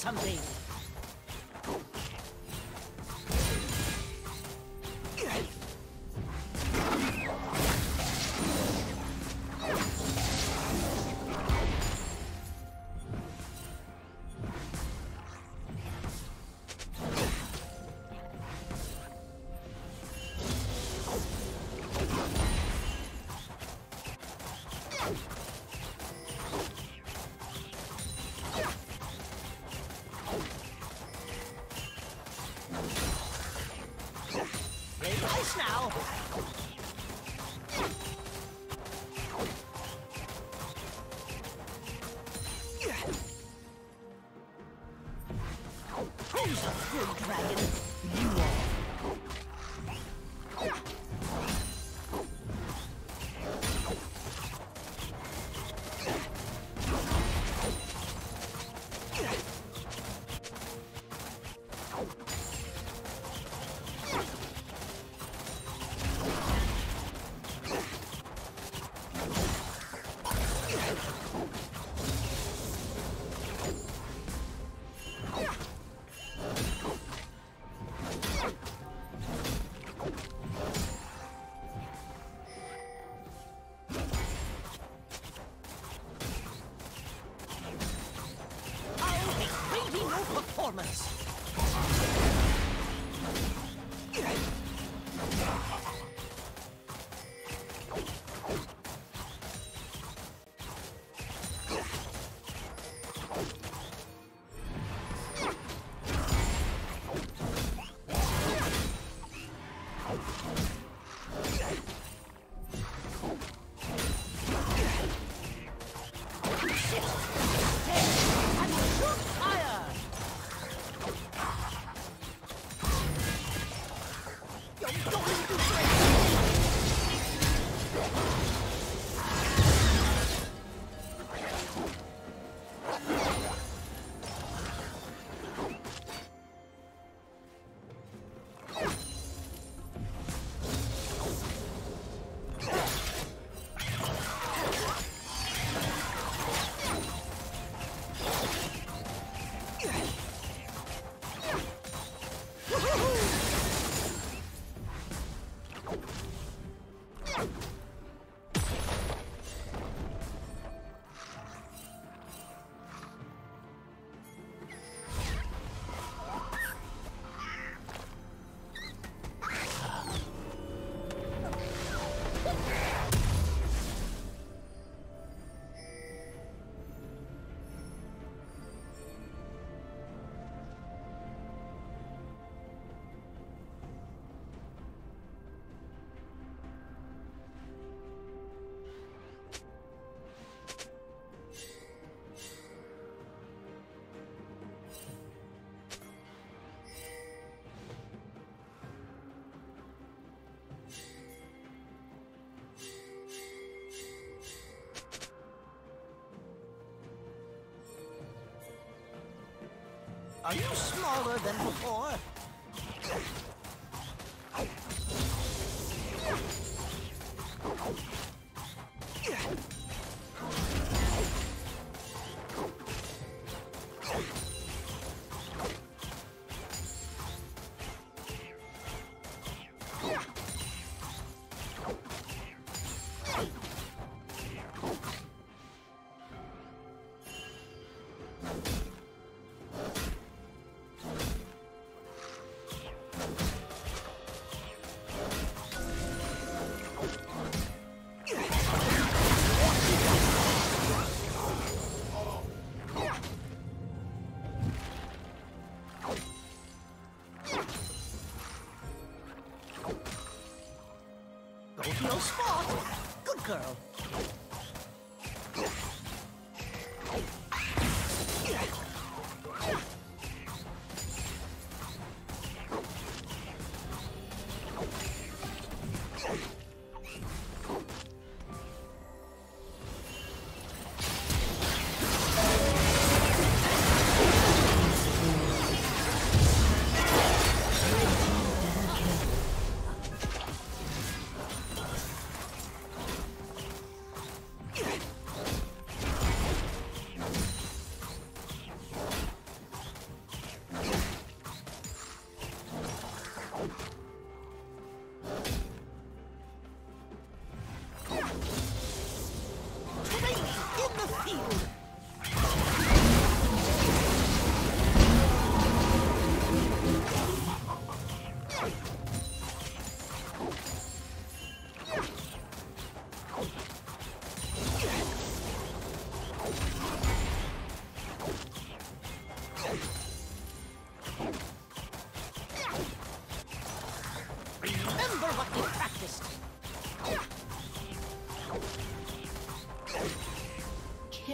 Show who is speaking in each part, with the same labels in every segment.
Speaker 1: something! Play now! Performance! Are you smaller than before? Pick your spot. Good girl.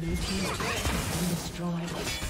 Speaker 2: Blue team's destroyed.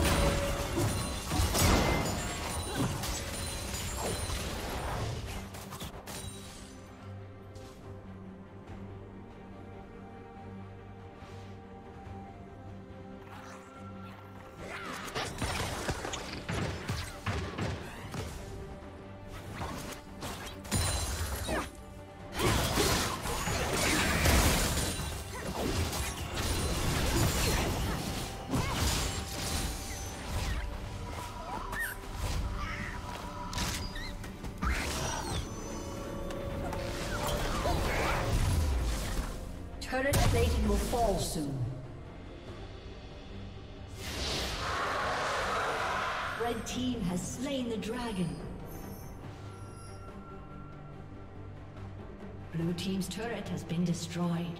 Speaker 2: Turret plating will fall soon. Red team has slain the dragon. Blue team's turret has been destroyed.